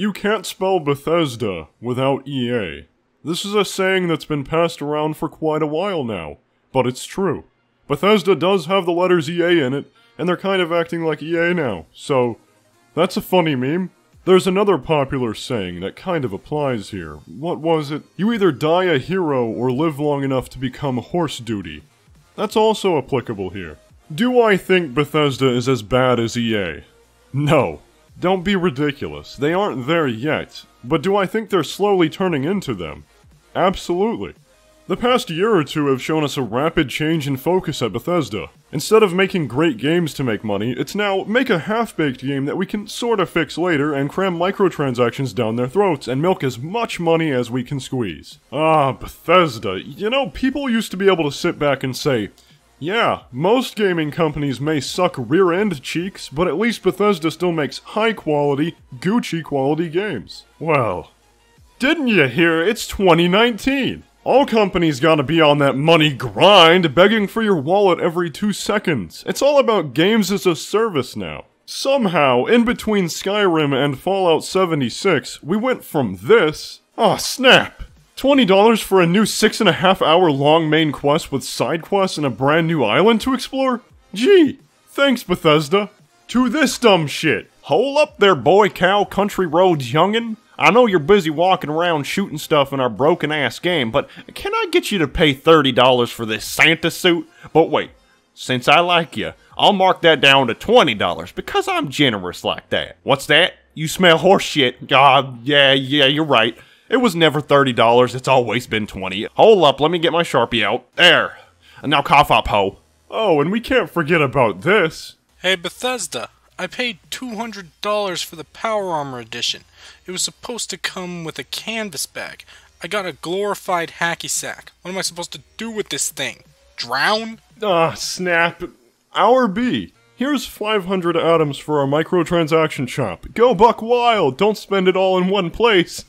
You can't spell Bethesda without EA. This is a saying that's been passed around for quite a while now, but it's true. Bethesda does have the letters EA in it, and they're kind of acting like EA now, so that's a funny meme. There's another popular saying that kind of applies here. What was it? You either die a hero or live long enough to become horse duty. That's also applicable here. Do I think Bethesda is as bad as EA? No. Don't be ridiculous. They aren't there yet. But do I think they're slowly turning into them? Absolutely. The past year or two have shown us a rapid change in focus at Bethesda. Instead of making great games to make money, it's now make a half-baked game that we can sorta fix later and cram microtransactions down their throats and milk as much money as we can squeeze. Ah, Bethesda. You know, people used to be able to sit back and say, yeah, most gaming companies may suck rear end cheeks, but at least Bethesda still makes high quality, Gucci quality games. Well, didn't you hear? It's 2019! All companies gotta be on that money grind, begging for your wallet every two seconds. It's all about games as a service now. Somehow, in between Skyrim and Fallout 76, we went from this. Oh, snap! $20 for a new six and a half hour long main quest with side quests and a brand new island to explore? Gee, thanks Bethesda. To this dumb shit. Hole up there, boy cow country roads youngin'. I know you're busy walking around shooting stuff in our broken ass game, but can I get you to pay $30 for this Santa suit? But wait, since I like you, I'll mark that down to $20 because I'm generous like that. What's that? You smell horse shit. God, yeah, yeah, you're right. It was never $30, it's always been 20 Hold up, let me get my Sharpie out. There. And now cough up, ho. Oh, and we can't forget about this. Hey, Bethesda. I paid $200 for the Power Armor Edition. It was supposed to come with a canvas bag. I got a glorified hacky sack. What am I supposed to do with this thing? Drown? Ah, snap. Our B. Here's 500 atoms for our microtransaction shop. Go buck wild! Don't spend it all in one place!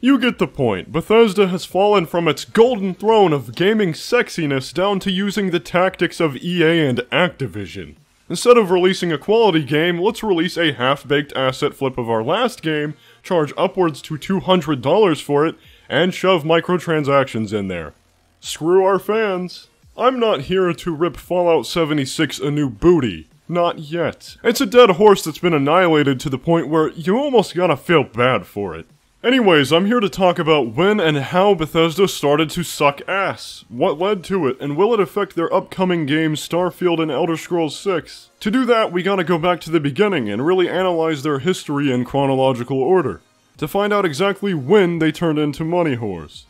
You get the point. Bethesda has fallen from its golden throne of gaming sexiness down to using the tactics of EA and Activision. Instead of releasing a quality game, let's release a half-baked asset flip of our last game, charge upwards to $200 for it, and shove microtransactions in there. Screw our fans. I'm not here to rip Fallout 76 a new booty. Not yet. It's a dead horse that's been annihilated to the point where you almost gotta feel bad for it. Anyways, I'm here to talk about when and how Bethesda started to suck ass, what led to it, and will it affect their upcoming games Starfield and Elder Scrolls 6. To do that, we gotta go back to the beginning and really analyze their history in chronological order, to find out exactly when they turned into money whores.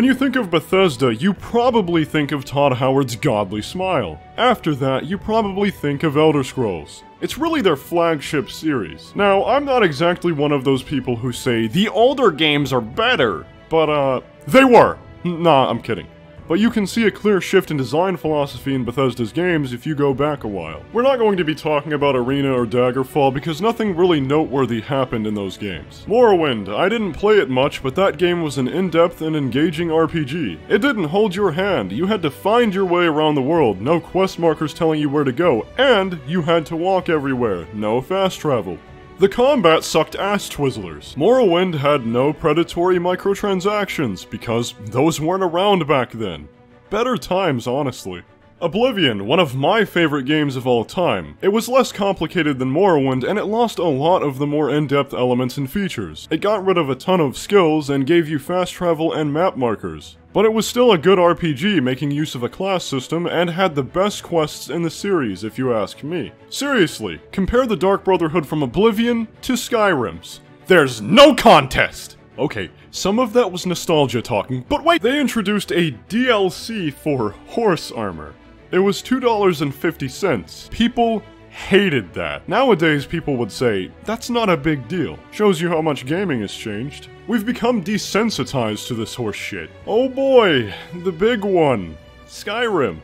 When you think of Bethesda, you probably think of Todd Howard's godly smile. After that, you probably think of Elder Scrolls. It's really their flagship series. Now, I'm not exactly one of those people who say, the older games are better, but uh, they were. Nah, I'm kidding but you can see a clear shift in design philosophy in Bethesda's games if you go back a while. We're not going to be talking about Arena or Daggerfall because nothing really noteworthy happened in those games. Morrowind, I didn't play it much, but that game was an in-depth and engaging RPG. It didn't hold your hand, you had to find your way around the world, no quest markers telling you where to go, and you had to walk everywhere, no fast travel. The combat sucked ass Twizzlers. Morrowind had no predatory microtransactions, because those weren't around back then. Better times, honestly. Oblivion, one of my favorite games of all time. It was less complicated than Morrowind, and it lost a lot of the more in-depth elements and features. It got rid of a ton of skills and gave you fast travel and map markers. But it was still a good RPG making use of a class system and had the best quests in the series if you ask me. Seriously, compare the Dark Brotherhood from Oblivion to Skyrim's. There's no contest! Okay, some of that was nostalgia talking, but wait, they introduced a DLC for horse armor. It was $2.50. People hated that. Nowadays, people would say, that's not a big deal. Shows you how much gaming has changed. We've become desensitized to this horse shit. Oh boy, the big one. Skyrim.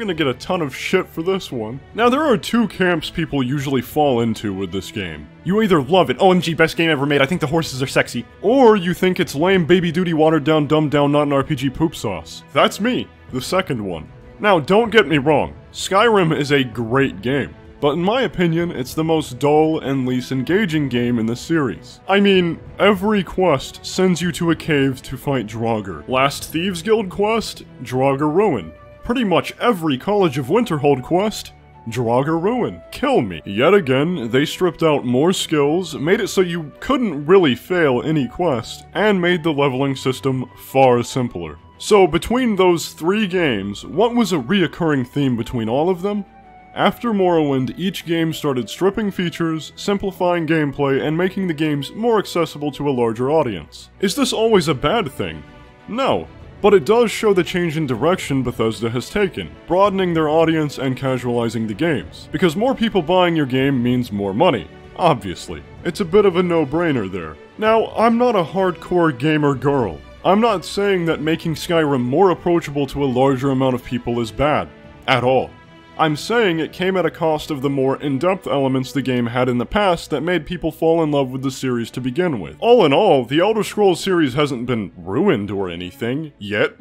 Gonna get a ton of shit for this one. Now, there are two camps people usually fall into with this game. You either love it, OMG, best game ever made, I think the horses are sexy, or you think it's lame, baby duty, watered down, dumbed down, not an RPG poop sauce. That's me, the second one. Now, don't get me wrong, Skyrim is a great game. But in my opinion, it's the most dull and least engaging game in the series. I mean, every quest sends you to a cave to fight Draugr. Last Thieves Guild quest, Draugr Ruin. Pretty much every College of Winterhold quest, Draugr Ruin. Kill me. Yet again, they stripped out more skills, made it so you couldn't really fail any quest, and made the leveling system far simpler. So between those three games, what was a reoccurring theme between all of them? After Morrowind, each game started stripping features, simplifying gameplay, and making the games more accessible to a larger audience. Is this always a bad thing? No, but it does show the change in direction Bethesda has taken, broadening their audience and casualizing the games. Because more people buying your game means more money, obviously. It's a bit of a no-brainer there. Now, I'm not a hardcore gamer girl. I'm not saying that making Skyrim more approachable to a larger amount of people is bad. At all. I'm saying it came at a cost of the more in-depth elements the game had in the past that made people fall in love with the series to begin with. All in all, the Elder Scrolls series hasn't been ruined or anything, yet.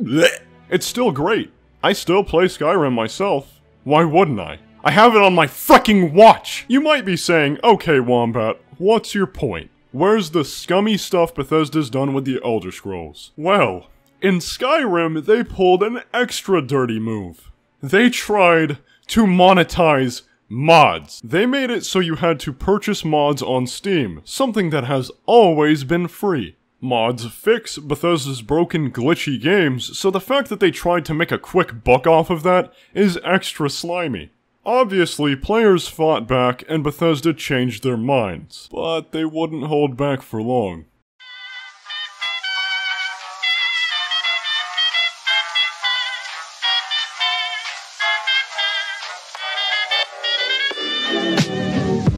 It's still great. I still play Skyrim myself. Why wouldn't I? I have it on my fucking watch! You might be saying, okay, Wombat, what's your point? Where's the scummy stuff Bethesda's done with the Elder Scrolls? Well, in Skyrim, they pulled an extra dirty move. They tried to monetize mods. They made it so you had to purchase mods on Steam, something that has always been free. Mods fix Bethesda's broken, glitchy games, so the fact that they tried to make a quick buck off of that is extra slimy. Obviously, players fought back and Bethesda changed their minds, but they wouldn't hold back for long.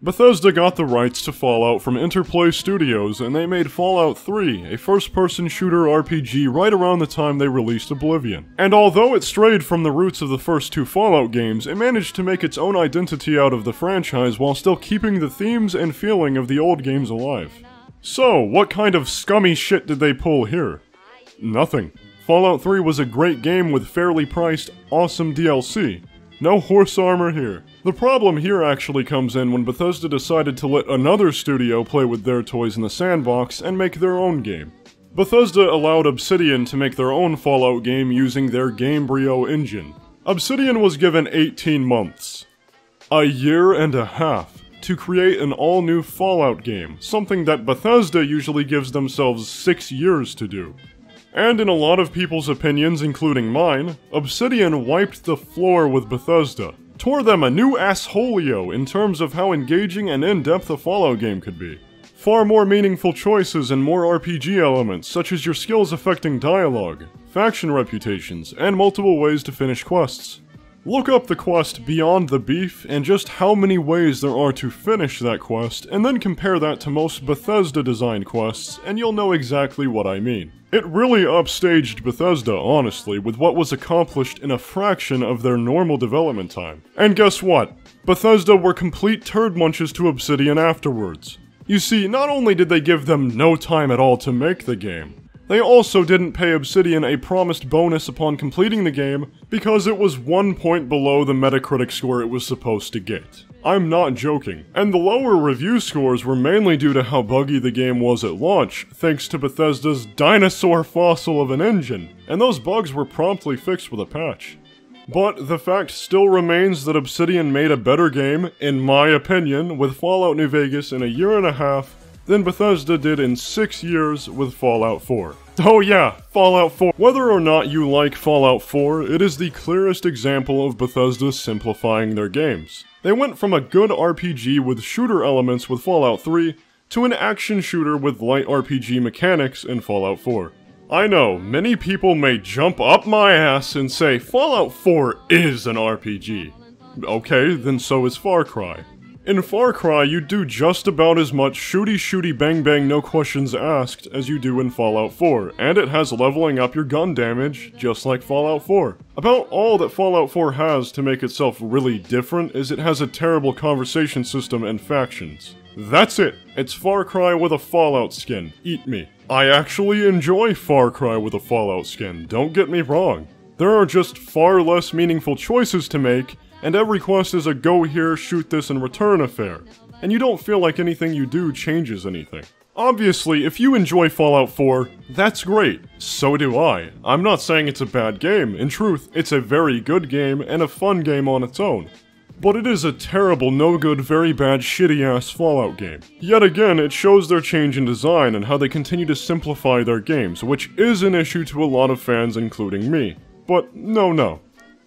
Bethesda got the rights to Fallout from Interplay Studios, and they made Fallout 3, a first-person shooter RPG right around the time they released Oblivion. And although it strayed from the roots of the first two Fallout games, it managed to make its own identity out of the franchise while still keeping the themes and feeling of the old games alive. So, what kind of scummy shit did they pull here? Nothing. Fallout 3 was a great game with fairly priced, awesome DLC. No horse armor here. The problem here actually comes in when Bethesda decided to let another studio play with their toys in the sandbox and make their own game. Bethesda allowed Obsidian to make their own Fallout game using their Gamebryo engine. Obsidian was given 18 months. A year and a half to create an all-new Fallout game, something that Bethesda usually gives themselves 6 years to do. And in a lot of people's opinions, including mine, Obsidian wiped the floor with Bethesda, tore them a new assholio in terms of how engaging and in-depth a Fallout game could be. Far more meaningful choices and more RPG elements, such as your skills affecting dialogue, faction reputations, and multiple ways to finish quests. Look up the quest Beyond the Beef and just how many ways there are to finish that quest, and then compare that to most Bethesda designed quests, and you'll know exactly what I mean. It really upstaged Bethesda, honestly, with what was accomplished in a fraction of their normal development time. And guess what? Bethesda were complete turd munches to Obsidian afterwards. You see, not only did they give them no time at all to make the game, they also didn't pay Obsidian a promised bonus upon completing the game because it was one point below the Metacritic score it was supposed to get. I'm not joking. And the lower review scores were mainly due to how buggy the game was at launch, thanks to Bethesda's dinosaur fossil of an engine, and those bugs were promptly fixed with a patch. But the fact still remains that Obsidian made a better game, in my opinion, with Fallout New Vegas in a year and a half than Bethesda did in six years with Fallout 4. Oh yeah, Fallout 4. Whether or not you like Fallout 4, it is the clearest example of Bethesda simplifying their games. They went from a good RPG with shooter elements with Fallout 3 to an action shooter with light RPG mechanics in Fallout 4. I know, many people may jump up my ass and say Fallout 4 is an RPG. Okay, then so is Far Cry. In Far Cry, you do just about as much shooty shooty bang bang no questions asked as you do in Fallout 4, and it has leveling up your gun damage, just like Fallout 4. About all that Fallout 4 has to make itself really different is it has a terrible conversation system and factions. That's it. It's Far Cry with a Fallout skin. Eat me. I actually enjoy Far Cry with a Fallout skin, don't get me wrong. There are just far less meaningful choices to make, and every quest is a go here, shoot this, and return affair. And you don't feel like anything you do changes anything. Obviously, if you enjoy Fallout 4, that's great. So do I. I'm not saying it's a bad game. In truth, it's a very good game and a fun game on its own. But it is a terrible, no good, very bad, shitty ass Fallout game. Yet again, it shows their change in design and how they continue to simplify their games, which is an issue to a lot of fans, including me. But no, no.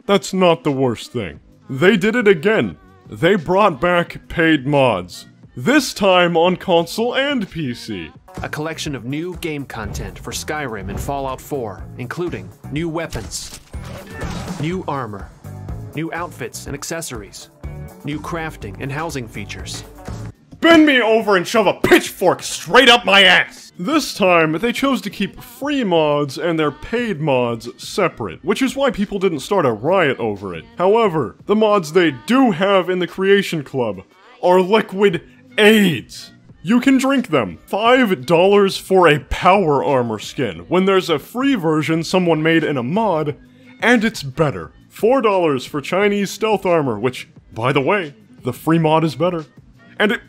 That's not the worst thing. They did it again. They brought back paid mods. This time on console and PC. A collection of new game content for Skyrim and Fallout 4, including new weapons, new armor, new outfits and accessories, new crafting and housing features. Bend me over and shove a pitchfork straight up my ass! This time, they chose to keep free mods and their paid mods separate, which is why people didn't start a riot over it. However, the mods they do have in the Creation Club are liquid AIDS. You can drink them. $5 for a power armor skin, when there's a free version someone made in a mod, and it's better. $4 for Chinese stealth armor, which, by the way, the free mod is better. And it,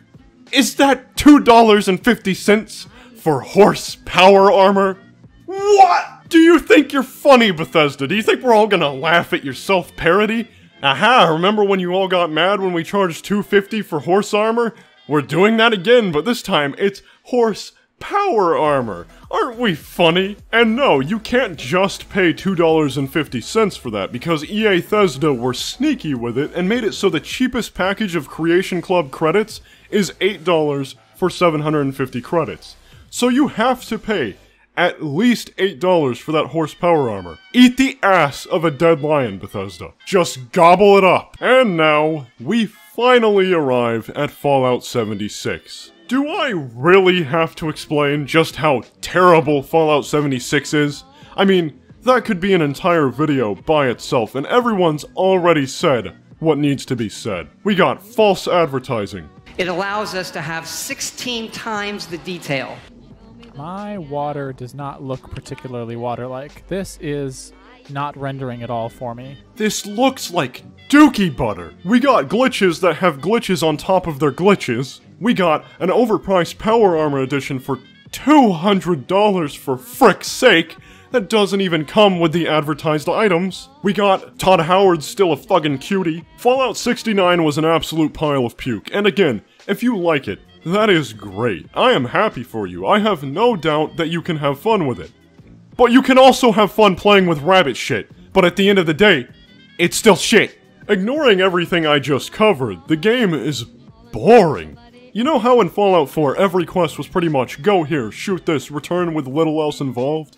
is that $2.50 for horse power armor? What? Do you think you're funny, Bethesda? Do you think we're all gonna laugh at your self-parody? Aha, remember when you all got mad when we charged 250 for horse armor? We're doing that again, but this time it's horse power armor. Aren't we funny? And no, you can't just pay $2.50 for that because EA Thesda were sneaky with it and made it so the cheapest package of Creation Club credits is $8 for 750 credits. So you have to pay at least $8 for that horsepower armor. Eat the ass of a dead lion, Bethesda. Just gobble it up. And now, we finally arrive at Fallout 76. Do I really have to explain just how terrible Fallout 76 is? I mean, that could be an entire video by itself, and everyone's already said what needs to be said. We got false advertising. It allows us to have 16 times the detail. My water does not look particularly water-like. This is not rendering at all for me. This looks like dookie butter. We got glitches that have glitches on top of their glitches. We got an overpriced Power Armor Edition for $200 for frick's sake that doesn't even come with the advertised items. We got Todd Howard's still a fucking cutie. Fallout 69 was an absolute pile of puke, and again, if you like it, that is great. I am happy for you. I have no doubt that you can have fun with it. But you can also have fun playing with rabbit shit. But at the end of the day, it's still shit. Ignoring everything I just covered, the game is boring. You know how in Fallout 4 every quest was pretty much go here, shoot this, return with little else involved?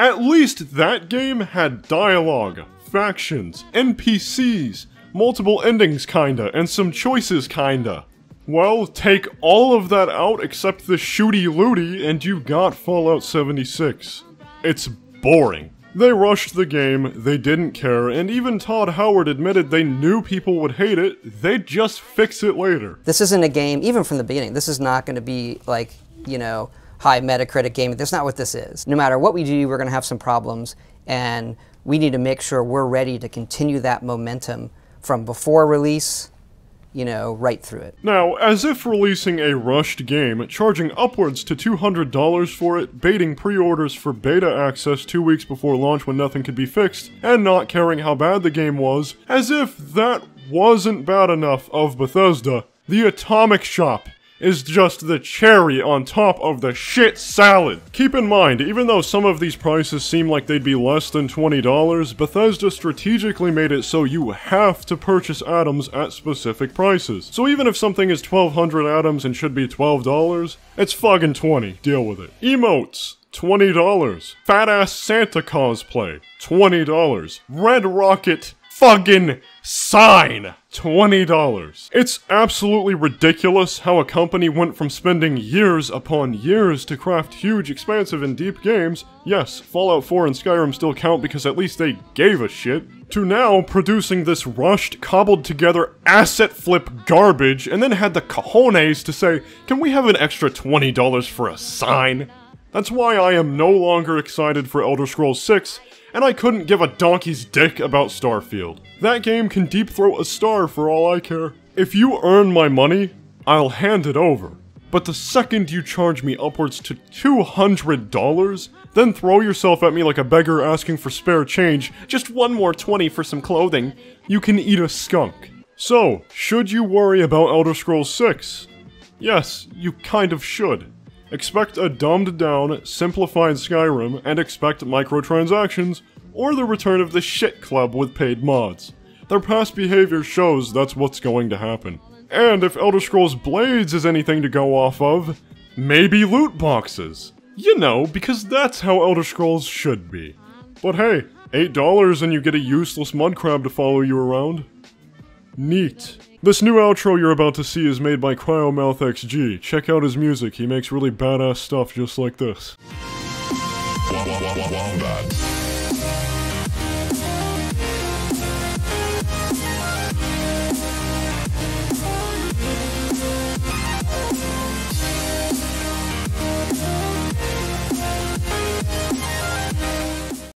At least that game had dialogue, factions, NPCs, multiple endings kinda, and some choices kinda. Well, take all of that out except the shooty looty, and you got Fallout 76. It's boring. They rushed the game, they didn't care, and even Todd Howard admitted they knew people would hate it, they'd just fix it later. This isn't a game, even from the beginning, this is not going to be like, you know, high Metacritic game. That's not what this is. No matter what we do, we're going to have some problems, and we need to make sure we're ready to continue that momentum from before release you know, right through it. Now, as if releasing a rushed game, charging upwards to $200 for it, baiting pre-orders for beta access two weeks before launch when nothing could be fixed, and not caring how bad the game was, as if that wasn't bad enough of Bethesda, the Atomic Shop is just the cherry on top of the shit salad. Keep in mind, even though some of these prices seem like they'd be less than $20, Bethesda strategically made it so you have to purchase atoms at specific prices. So even if something is 1200 atoms and should be $12, it's fucking 20. Deal with it. Emotes. $20. Fat ass Santa cosplay. $20. Red Rocket fucking sign. $20. It's absolutely ridiculous how a company went from spending years upon years to craft huge, expansive, and deep games, yes, Fallout 4 and Skyrim still count because at least they gave a shit, to now producing this rushed, cobbled together asset flip garbage and then had the cojones to say, can we have an extra $20 for a sign? That's why I am no longer excited for Elder Scrolls 6, and I couldn't give a donkey's dick about Starfield. That game can deep throat a star for all I care. If you earn my money, I'll hand it over. But the second you charge me upwards to $200, then throw yourself at me like a beggar asking for spare change, just one more 20 for some clothing, you can eat a skunk. So, should you worry about Elder Scrolls 6? Yes, you kind of should. Expect a dumbed down, simplified Skyrim, and expect microtransactions, or the return of the shit club with paid mods. Their past behavior shows that's what's going to happen. And if Elder Scrolls Blades is anything to go off of, maybe loot boxes. You know, because that's how Elder Scrolls should be. But hey, $8 and you get a useless mud crab to follow you around. Neat. This new outro you're about to see is made by CryoMouthXG. Check out his music, he makes really badass stuff just like this.